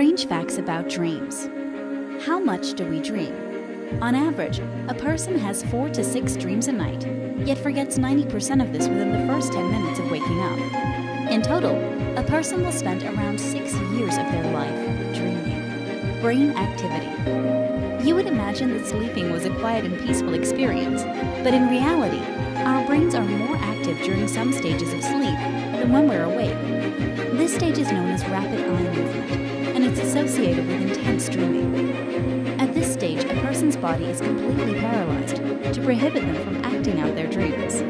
Strange facts about dreams. How much do we dream? On average, a person has four to six dreams a night, yet forgets 90% of this within the first 10 minutes of waking up. In total, a person will spend around six years of their life dreaming. Brain activity. You would imagine that sleeping was a quiet and peaceful experience, but in reality, our brains are more active during some stages of sleep than when we're awake. This stage is known as rapid eye movement, and it's associated with intense dreaming. At this stage, a person's body is completely paralyzed to prohibit them from acting out their dreams.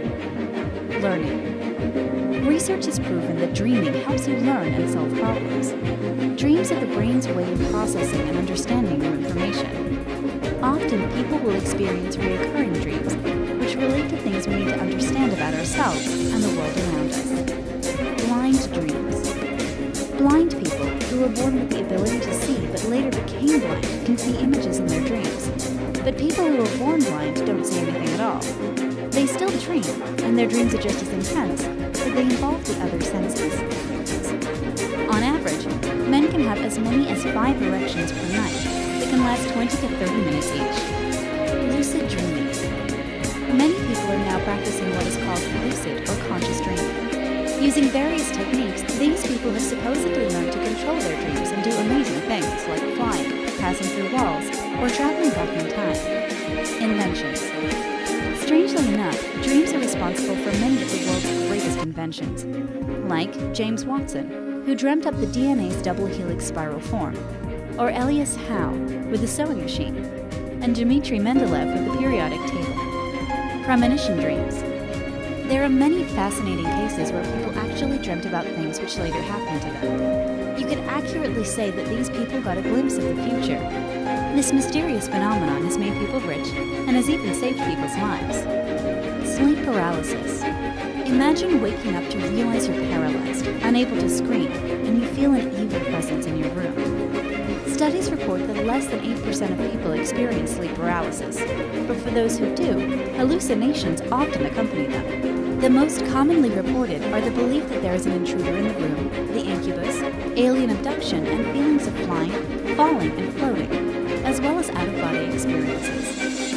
Learning. Research has proven that dreaming helps you learn and solve problems. Dreams are the brain's way of processing and understanding new information. Often, people will experience recurring dreams, which relate to things we need to understand about ourselves and the world around us. Blind people who were born with the ability to see but later became blind can see images in their dreams. But people who are born blind don't see anything at all. They still dream, and their dreams are just as intense, but they involve the other senses. On average, men can have as many as five erections per night that can last 20 to 30 minutes each. Lucid dreaming. Many people are now practicing what is called lucid or conscious. Using various techniques, these people have supposedly learned to control their dreams and do amazing things like flying, passing through walls, or traveling back in time. Inventions. Strangely enough, dreams are responsible for many of the world's greatest inventions, like James Watson, who dreamt up the DNA's double helix spiral form, or Elias Howe with the sewing machine, and Dmitri Mendeleev with the periodic table. Premonition dreams. There are many fascinating cases where people actually dreamt about things which later happened to them. You could accurately say that these people got a glimpse of the future. This mysterious phenomenon has made people rich and has even saved people's lives. Sleep paralysis. Imagine waking up to realize you're paralyzed, unable to scream, and you feel an evil presence in your room. Studies report that less than 8% of people experience sleep paralysis, but for those who do, hallucinations often accompany them. The most commonly reported are the belief that there is an intruder in the room, the incubus, alien abduction, and feelings of flying, falling, and floating, as well as out-of-body experiences.